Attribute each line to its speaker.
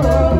Speaker 1: world.